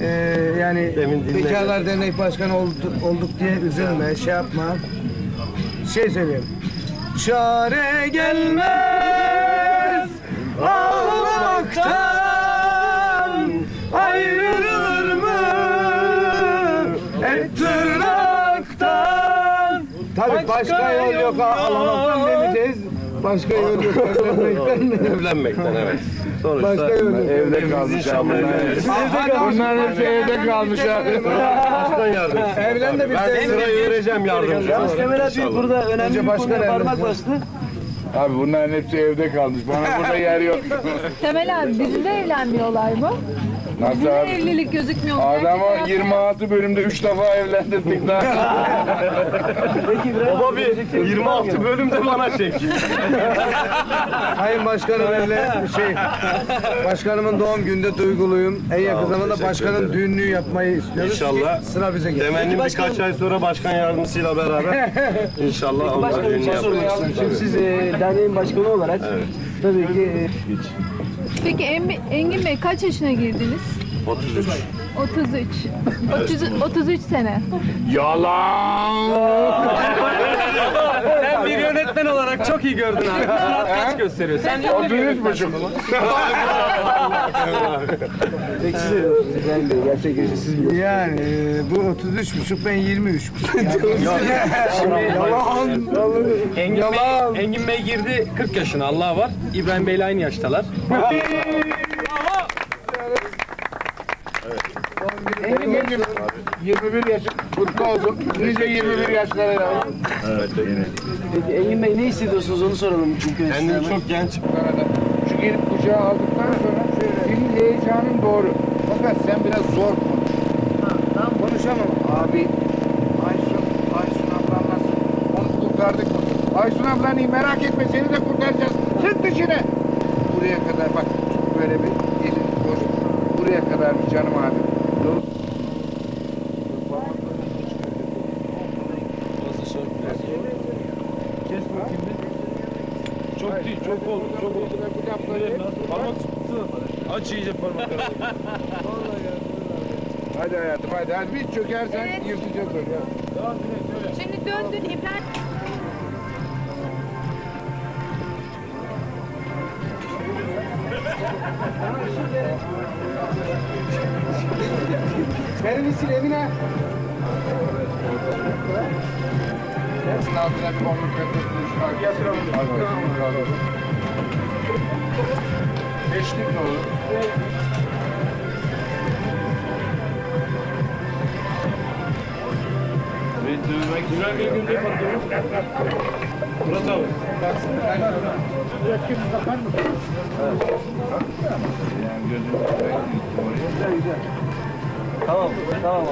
e, yani. Bekarlar Dernek Başkanı olduk, olduk diye üzülme, şey yapma. Şey söyleyeyim. Çare gelmez ağlamaktan ayrılır mı et tırnaktan Tabii başka yol yok ağlamaktan demeyeceğiz. Başka yol yok evlenmekten. Evlenmekten evet. Sonuçta Başka yol yok. evde kalmış ama. Bunlar hepsi evde kalmış Başkan yardımcısı. Evlen de bir Ben sırayı vereceğim yardımcı. Mehmet abi burada önemli bir konuya parmak bastı. Abi bunların hepsi evde kalmış. Bana burada yer yok. Temel abi bizimle evlenmiyorlar mı? Nasıl abi? evlilik gözükmüyor? Adamı Gerçekten 26 bölümde 3 defa evlendirdik daha. Baba bir 26 bölümde bana çek. Sayın Başkanım öyle şey. Başkanımın doğum gününde duyguluyum. En yakın zamanda başkanın ederim. düğününü yapmayı istiyoruz. İnşallah. Ki Sıra bize gelir. Temennim birkaç ay sonra başkan yardımcısıyla beraber inşallah onlar Başkanım bir düğünü şey sormak yapacağız. istiyorum. Siz e, derneğin başkanı olarak tabii ki e, Peki Em- Engin Bey kaç yaşına girdiniz? 33. 33. 30, 33 sene. Yalan. Sen bir yönetmen olarak çok iyi gördün abi. Surat kaç gösteriyor? Sen 33 buçuk. Gerçek yaşı siz biliyorsunuz. Yani e, bu 33 buçuk ben 23 buçuk. Engin Yalan. Bey, Engin Bey girdi 40 yaşına Allah var. İbrahim Bey'le aynı yaştalar. Engin Beyciğim 21 yaşın kutlu olsun. Nice 21 yaşlara ya. Peki Engin Bey ne hissediyorsunuz onu soralım çünkü. Kendimi çok genç. Şu gelip kucağa aldıktan sonra senin heyecanın doğru. Fakat sen biraz zor konuş. Tamam konuşamam. Abi Aysun, Aysun ablan nasıl? Onu kurtardık mı? Aysun ablan iyi merak etme seni de kurtaracağız. Sık dişine. Buraya kadar bak böyle bir. Buraya kadar bir canım abi. Dur. Çok değil, çok oldu, çok oldu. Parmak Aç iyice parmakları. Hadi hayatım hadi hadi bir çökersen yırtacağız onu ya. Şimdi döndün İbrahim. Benim için Emine. Hepsinin altına bir onluk yapıyorsun. Yatıralım. Beşlik ne olur? Güzel bir günde patlıyorum. Murat abi. Yani gözünü Tamam, tamam.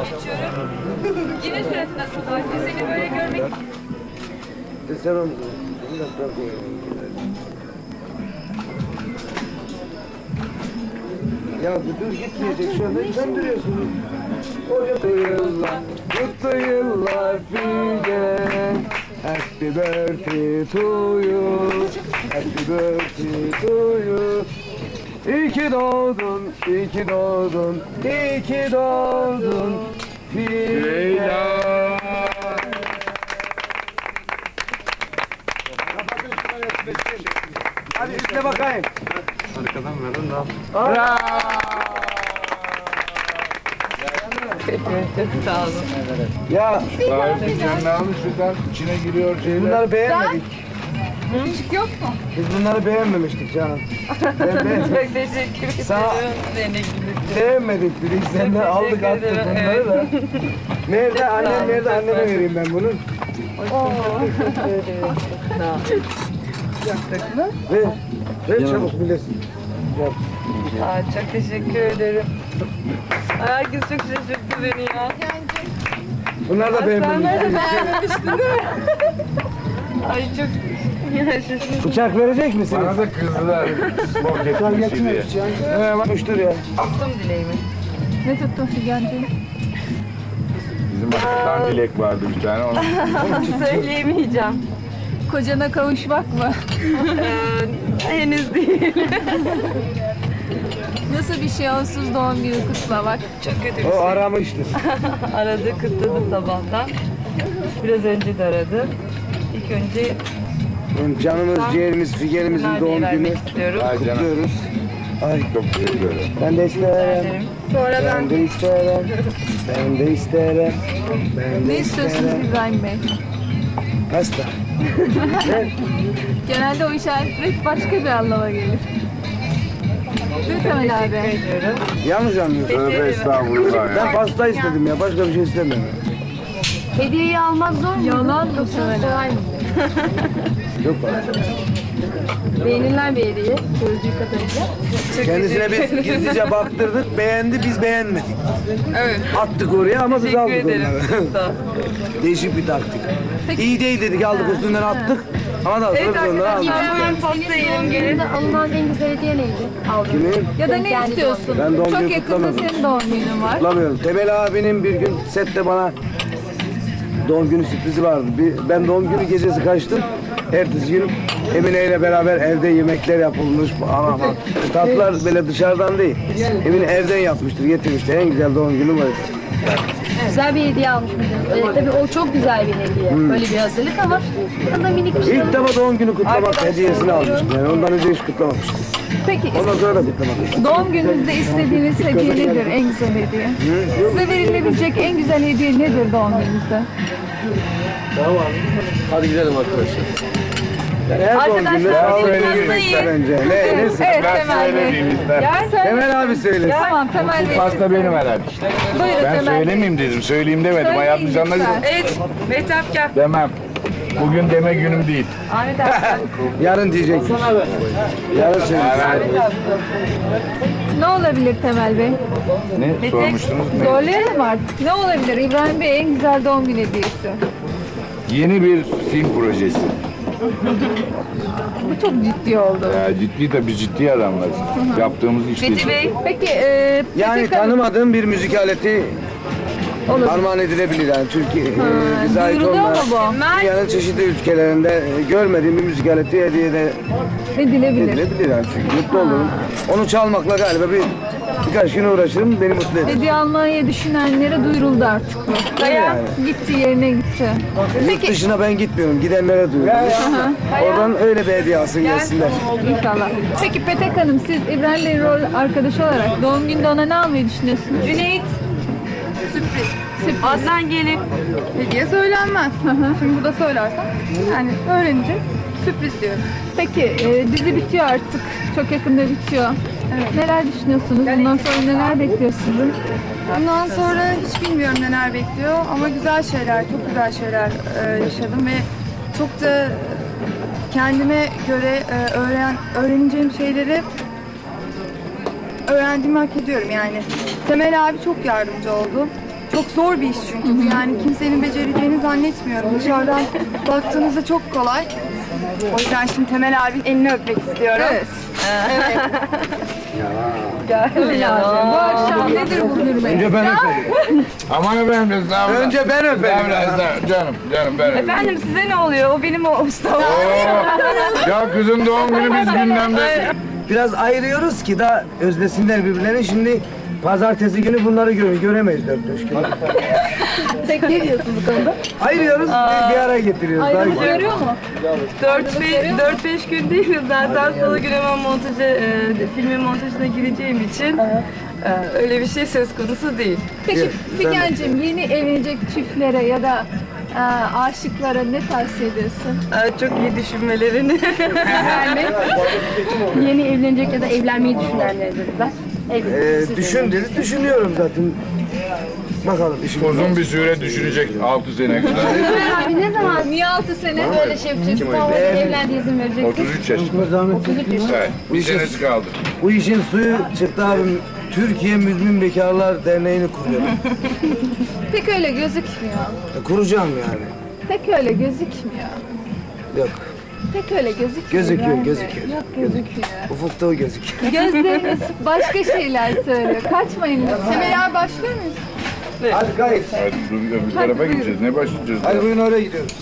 Yine süresi nasıl? Seni böyle görmek dakika. Ya dur gitmeyecek şu anda. Sen duruyorsun. Mutlu yıllar, mutlu yıllar Figen. Happy birthday to you. Happy birthday to you. İyi ki doğdun, iyi ki doğdun, iyi ki doğdun. Figen. Hadi üfle bakayım. Ya Sahip canını alın şuradan içine giriyor şeyler. bunları beğenmedik. Küçük yok mu? Biz bunları beğenmemiştik canım. Ben beğenmedim. Teşekkür Sana beğenmedik dedik. Sen de aldık attık bunları da. Nerede annem nerede anneme vereyim ben bunu. Ver. Ver çabuk bilesin. Aa, çok teşekkür ederim. Herkes çok şaşırttı beni ya. Bunlar da Sen beğenmemiş. böyle beğenmemiştin değil mi? Ay çok. Bıçak verecek misiniz? Bana da kızdılar. Bok etmiş diye. He bakmıştır ya. Tuttum dileğimi. Ne tuttun Figen'ciğim? Bizim başkan dilek vardı bir tane. Onu Söyleyemeyeceğim. Kocana kavuşmak mı? Ee, henüz değil. Nasıl bir şey onsuz doğum günü kutlamak? Çok kötü bir O şey. aramıştır. Aradı, kutladı sabahtan. Biraz önce de aradı. İlk önce Canımız, ciğerimiz, figenimizin doğum günü. istiyorum. Kutluyoruz. Ay çok teşekkür ederim. Ben de isterim. Sonra Ben de isterim. Ben de isterim. Ben de Ne istiyorsunuz İbrahim Bey? Hasta. Genelde o işaret başka bir anlama gelir. Mi Temel abi? Yanlış anlıyorsun. Tövbe estağfurullah ya. Ben pasta istedim ya. Başka bir şey istemiyorum. Hediyeyi almak zor mu? Yalan mı Temel abi? Yok. Beğenirler bir hediye. Gördüğü kadarıyla. Kendisine biz gizlice baktırdık. Beğendi, biz beğenmedik. Evet. Attık oraya ama biz Teşekkür aldık ederim. onları. Sağ ol. Değişik bir taktik. İyi değil dedik aldık üstünden attık. Ama daha sonra Evet biz onları aldık. arkadaşlar ben pasta yiyelim gelin. alınan en güzel hediye neydi? Aldın. Kimin? Ya da ne istiyorsun? Ben doğum Çok günü yakında kutlamadım. senin doğum günün var. Kutlamıyorum. Temel abinin bir gün sette bana doğum günü sürprizi vardı. Bir, ben doğum günü gecesi kaçtım. Ertesi gün Emine ile beraber evde yemekler yapılmış. Ama tatlılar böyle dışarıdan değil. Emine evden yapmıştır, getirmiştir. En güzel doğum günü buydu. Güzel bir hediye almış mıydın? Ee, tabii o çok güzel bir hediye. Böyle bir hazırlık ama yanında minik bir şey. İlk defa doğum günü kutlamak hediyesini almıştım. Yani ondan önce hiç kutlamamıştım. Peki Ondan sonra da kutlamadım. doğum gününüzde istediğiniz hediye nedir? En güzel hediye. Size verilebilecek en güzel hediye nedir doğum gününüzde? Hadi gidelim arkadaşlar. Gününde Arkadaşlar, benim pastayı- önce. Ne, ne Evet Temel Bey. Sen. Temel abi söylesin. Tamam Temel Bey. Pasta benim herhalde. Buyurun Ben Temel Bey. söylemeyeyim dedim. Söyleyeyim demedim. Söyleyin Hayatınız anladınız. lütfen. Evet. Mehtap gel. Demem. Bugün deme günüm değil. Ahmet abi. Yarın diyeceksin. Yarın söyleyeceksin. Ne olabilir Temel Bey? Ne sormuştunuz? Ne? Zorlayalım artık. Ne olabilir İbrahim Bey en güzel doğum günü hediyesi? Yeni bir film projesi. Bu çok ciddi oldu. Ya ciddi tabii ciddi adamlar. Yaptığımız işte. Fethi Bey. Peki e, Yani Petek Hanım- tanımadığım bir müzik aleti Olur. armağan edilebilir yani Türkiye e, bize ait Duyuruluyor mu olmayan bu? dünyanın çeşitli ülkelerinde e, görmediğim bir müzik aleti hediye de Edilebilir. edilebilir yani çünkü mutlu olurum. Onu çalmakla galiba bir birkaç gün uğraşırım beni mutlu eder. Hediye almayı düşünenlere duyuruldu artık bu. Yani. Gitti yerine gitti. Yurt dışına ben gitmiyorum gidenlere duyuruyorum. Oradan öyle bir hediye alsın gelsinler. İnşallah. Peki Petek Hanım siz İbrahim Bey'in rol arkadaşı olarak doğum günde ona ne almayı düşünüyorsunuz? Cüneyt. Sürpriz. Adnan gelip Hediye söylenmez. Şimdi burada söylersem yani öğrenince sürpriz diyorum. Peki e, dizi bitiyor artık. Çok yakında bitiyor. Neler düşünüyorsunuz? Bundan sonra neler bekliyorsunuz? Bundan sonra hiç bilmiyorum neler bekliyor ama güzel şeyler, çok güzel şeyler e, yaşadım ve çok da kendime göre e, öğren öğreneceğim şeyleri öğrendiğimi hak ediyorum yani. Temel abi çok yardımcı oldu. Çok zor bir iş çünkü bu yani kimsenin becereceğini zannetmiyorum. Dışarıdan baktığınızda çok kolay. O yüzden şimdi Temel abinin elini öpmek istiyorum. Evet. Temel abi. Bu akşam nedir bu hürmet? Önce ben öperim. Aman efendim estağfurullah. Önce ben öperim. Estağfurullah, Canım canım ben. Efendim size ne oluyor? O benim o ustam. Oo, ya kızın doğum günü biz gündemde. Biraz ayırıyoruz ki daha özlesinler birbirlerini. Şimdi pazartesi günü bunları gö göremeyiz dört beş gün. Tek ne diyorsun bu konuda? Ayırıyoruz bir, bir araya getiriyoruz. Daha Ayrılık görüyor mu? 4-5 gün değil zaten salı günü hemen montaja, e, filmin montajına gireceğim için e, öyle bir şey söz konusu değil. Peki Evet, Figen'cim yeni evlenecek çiftlere ya da e, aşıklara ne tavsiye ediyorsun? E, çok iyi düşünmelerini. Yeni evlenecek ya da evlenmeyi düşünenlere dediler. Ee, düşün dedi, düşünüyorum zaten. Bakalım işim. Uzun bir süre düşünecek 6 sene kadar. Abi ne zaman Niye 6 sene? böyle şey yapacaksın? Tam olarak evlendiği izin vereceksin. 33 yaşında. Evet, bir senesi kaldı. Bu işin suyu çıktı abim. Türkiye Müzmin Bekarlar Derneği'ni kuruyorum. Pek öyle gözükmüyor. E, Kuracağım yani. Pek öyle gözükmüyor. Yok. Pek öyle gözükmüyor. Gözüküyor, bence. gözüküyor. Yok gözüküyor. Ufukta o gözüküyor. Gözleriniz başka şeyler söylüyor. Kaçmayın abi başlıyor muyuz? Hadi kayıt. Hadi dur öbür tarafa gideceğiz. Ne başlayacağız? Hadi bugün oraya gidiyoruz.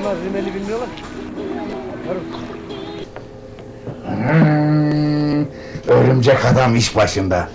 Onlar rimeli bilmiyorlar. Hmm. Örümcek adam iş başında.